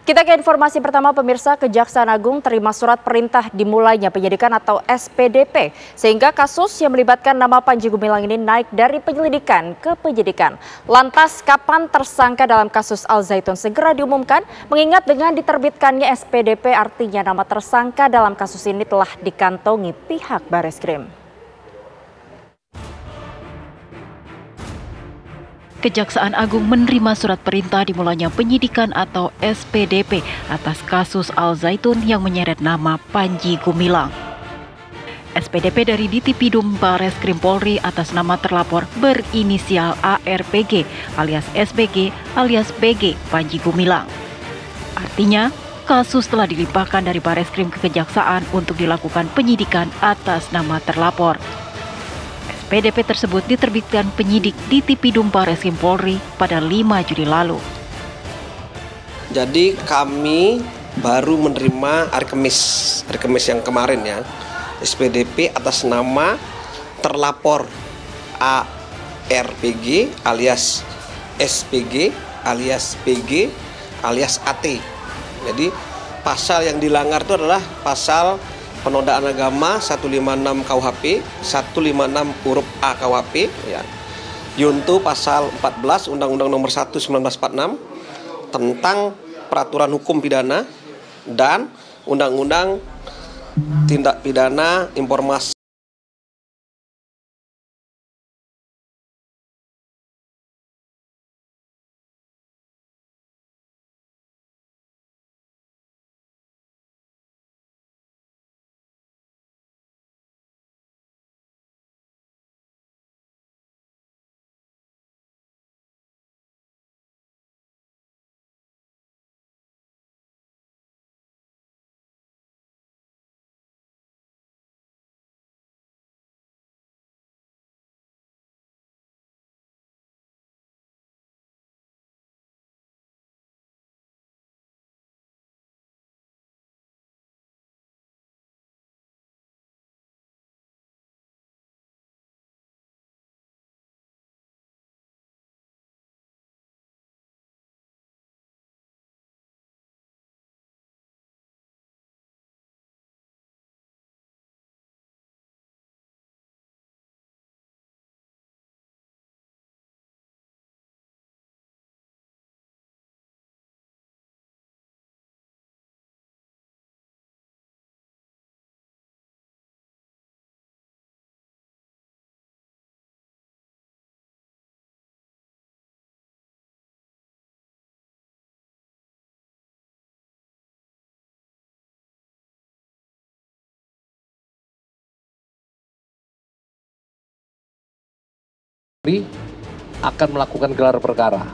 Kita ke informasi pertama pemirsa, Kejaksaan Agung terima surat perintah dimulainya penyidikan atau SPDP sehingga kasus yang melibatkan nama Panji Gumilang ini naik dari penyelidikan ke penyidikan. Lantas kapan tersangka dalam kasus Al Zaitun segera diumumkan mengingat dengan diterbitkannya SPDP artinya nama tersangka dalam kasus ini telah dikantongi pihak Bareskrim. Kejaksaan Agung menerima surat perintah dimulainya penyidikan atau SPDP atas kasus Al Zaitun yang menyeret nama Panji Gumilang. SPDP dari Ditipidum Bares Krim Polri atas nama terlapor berinisial ARPG alias SBG alias BG Panji Gumilang. Artinya, kasus telah dilimpahkan dari Bares Krim ke Kejaksaan untuk dilakukan penyidikan atas nama terlapor. PDP tersebut diterbitkan penyidik di Tipidum Barreskrim Polri pada 5 Juli lalu. Jadi kami baru menerima hari Kamis yang kemarin ya, SPDP atas nama terlapor ARPG alias SPG alias PG alias AT. Jadi pasal yang dilanggar itu adalah pasal penodaan agama 156 KUHP, 156 huruf A KUHP ya. Yuntu pasal 14 Undang-Undang Nomor 1 1946 tentang peraturan hukum pidana dan Undang-Undang Tindak Pidana Informasi akan melakukan gelar perkara.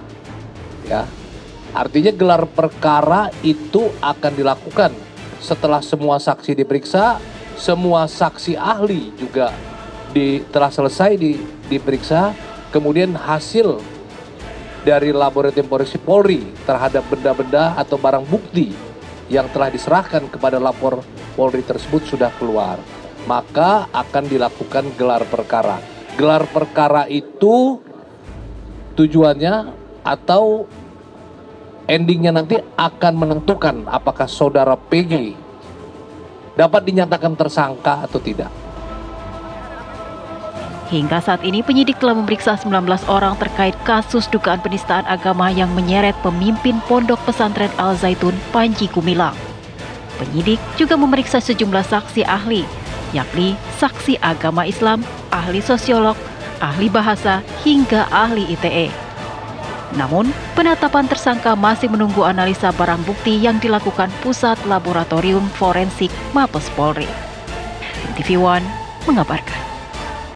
Ya. Artinya gelar perkara itu akan dilakukan setelah semua saksi diperiksa, semua saksi ahli juga di, telah selesai di, diperiksa, kemudian hasil dari laboratorium forensik Polri terhadap benda-benda atau barang bukti yang telah diserahkan kepada lapor Polri tersebut sudah keluar. Maka akan dilakukan gelar perkara gelar perkara itu tujuannya atau endingnya nanti akan menentukan apakah saudara PG dapat dinyatakan tersangka atau tidak. Hingga saat ini penyidik telah memeriksa 19 orang terkait kasus dugaan penistaan agama yang menyeret pemimpin pondok pesantren Al Zaitun Panji Gumilang. Penyidik juga memeriksa sejumlah saksi ahli, yakni saksi agama Islam, ahli sosiolog, ahli bahasa, hingga ahli ITE. Namun, penetapan tersangka masih menunggu analisa barang bukti yang dilakukan Pusat Laboratorium Forensik Mabes Polri. TV One mengabarkan.